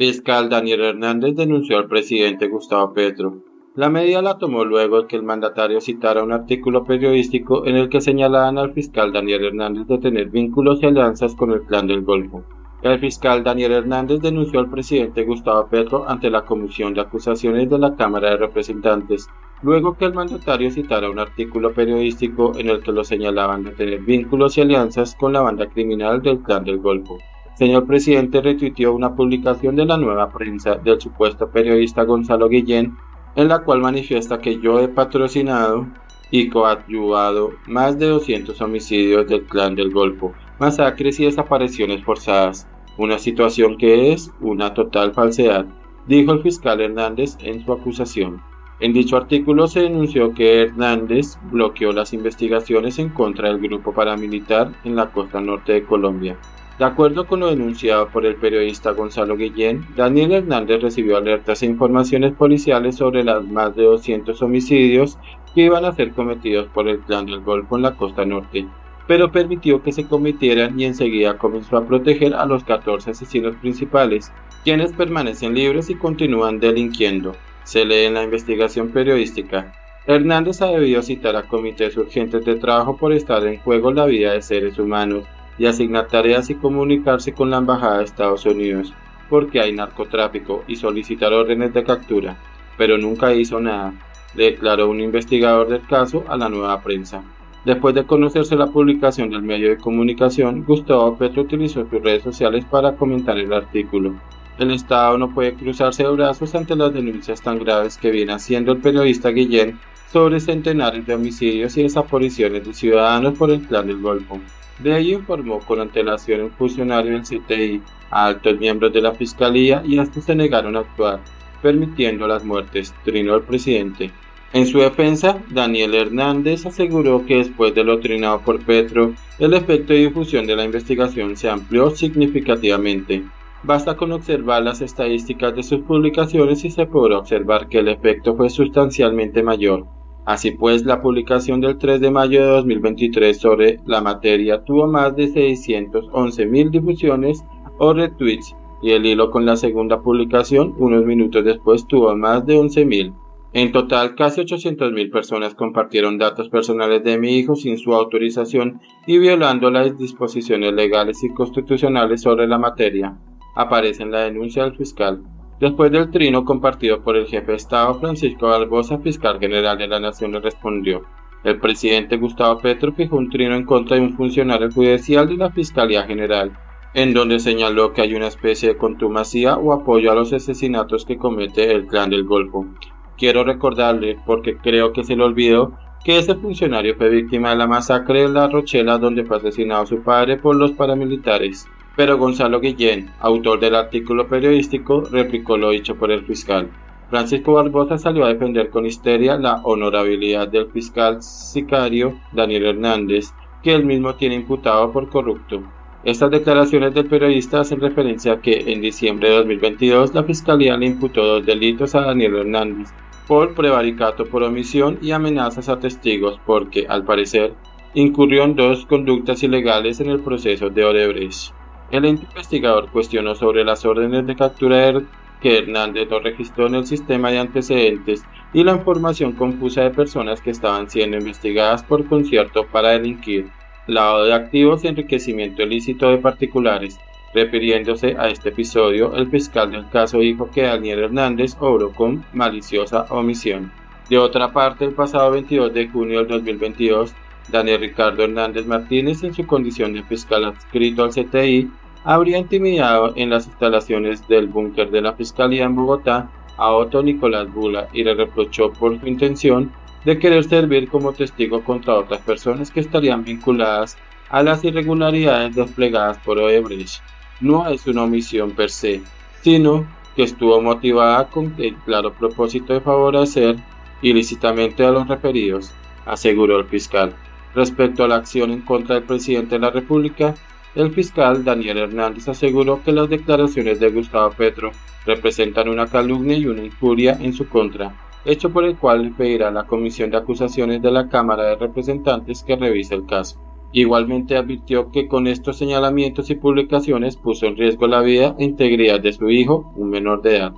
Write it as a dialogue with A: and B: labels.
A: Fiscal Daniel Hernández denunció al presidente Gustavo Petro. La medida la tomó luego de que el mandatario citara un artículo periodístico en el que señalaban al fiscal Daniel Hernández de tener vínculos y alianzas con el Clan del Golfo. El fiscal Daniel Hernández denunció al presidente Gustavo Petro ante la Comisión de Acusaciones de la Cámara de Representantes, luego que el mandatario citara un artículo periodístico en el que lo señalaban de tener vínculos y alianzas con la banda criminal del Clan del Golfo. Señor presidente retuiteó una publicación de la nueva prensa del supuesto periodista Gonzalo Guillén, en la cual manifiesta que yo he patrocinado y coadyuvado más de 200 homicidios del Clan del Golfo, masacres y desapariciones forzadas, una situación que es una total falsedad, dijo el fiscal Hernández en su acusación. En dicho artículo se denunció que Hernández bloqueó las investigaciones en contra del grupo paramilitar en la costa norte de Colombia. De acuerdo con lo denunciado por el periodista Gonzalo Guillén, Daniel Hernández recibió alertas e informaciones policiales sobre las más de 200 homicidios que iban a ser cometidos por el clan del Golfo en la costa norte, pero permitió que se cometieran y enseguida comenzó a proteger a los 14 asesinos principales, quienes permanecen libres y continúan delinquiendo. Se lee en la investigación periodística. Hernández ha debido citar a comités urgentes de trabajo por estar en juego la vida de seres humanos y asignar tareas y comunicarse con la Embajada de Estados Unidos, porque hay narcotráfico y solicitar órdenes de captura, pero nunca hizo nada, declaró un investigador del caso a la nueva prensa. Después de conocerse la publicación del medio de comunicación, Gustavo Petro utilizó sus redes sociales para comentar el artículo. El Estado no puede cruzarse de brazos ante las denuncias tan graves que viene haciendo el periodista Guillén sobre centenares de homicidios y desapariciones de ciudadanos por el Clan del Golfo. De ello informó con antelación un funcionario del CTI a altos miembros de la Fiscalía y hasta se negaron a actuar, permitiendo las muertes, trinó el presidente. En su defensa, Daniel Hernández aseguró que después de lo trinado por Petro, el efecto de difusión de la investigación se amplió significativamente. Basta con observar las estadísticas de sus publicaciones y se podrá observar que el efecto fue sustancialmente mayor. Así pues, la publicación del 3 de mayo de 2023 sobre la materia tuvo más de 611 mil difusiones o retweets y el hilo con la segunda publicación unos minutos después tuvo más de 11 mil. En total, casi 800.000 personas compartieron datos personales de mi hijo sin su autorización y violando las disposiciones legales y constitucionales sobre la materia. Aparece en la denuncia del fiscal. Después del trino compartido por el jefe de Estado Francisco Barbosa, fiscal general de la Nación, le respondió. El presidente Gustavo Petro fijó un trino en contra de un funcionario judicial de la Fiscalía General, en donde señaló que hay una especie de contumacía o apoyo a los asesinatos que comete el clan del Golfo quiero recordarle, porque creo que se le olvidó, que ese funcionario fue víctima de la masacre de La Rochela donde fue asesinado su padre por los paramilitares. Pero Gonzalo Guillén, autor del artículo periodístico, replicó lo dicho por el fiscal. Francisco Barbosa salió a defender con histeria la honorabilidad del fiscal sicario Daniel Hernández, que él mismo tiene imputado por corrupto. Estas declaraciones del periodista hacen referencia a que en diciembre de 2022 la Fiscalía le imputó dos delitos a Daniel Hernández, por prevaricato por omisión y amenazas a testigos porque, al parecer, incurrió en dos conductas ilegales en el proceso de Odebrecht. El investigador cuestionó sobre las órdenes de captura que Hernández no registró en el sistema de antecedentes y la información confusa de personas que estaban siendo investigadas por concierto para delinquir, lavado de activos y enriquecimiento ilícito de particulares, Refiriéndose a este episodio, el fiscal del caso dijo que Daniel Hernández obró con maliciosa omisión. De otra parte, el pasado 22 de junio del 2022, Daniel Ricardo Hernández Martínez, en su condición de fiscal adscrito al CTI, habría intimidado en las instalaciones del búnker de la Fiscalía en Bogotá a Otto Nicolás Bula y le reprochó por su intención de querer servir como testigo contra otras personas que estarían vinculadas a las irregularidades desplegadas por Odebrecht no es una omisión per se, sino que estuvo motivada con el claro propósito de favorecer ilícitamente a los referidos, aseguró el fiscal. Respecto a la acción en contra del presidente de la República, el fiscal Daniel Hernández aseguró que las declaraciones de Gustavo Petro representan una calumnia y una injuria en su contra, hecho por el cual pedirá a la Comisión de Acusaciones de la Cámara de Representantes que revise el caso. Igualmente advirtió que con estos señalamientos y publicaciones puso en riesgo la vida e integridad de su hijo, un menor de edad.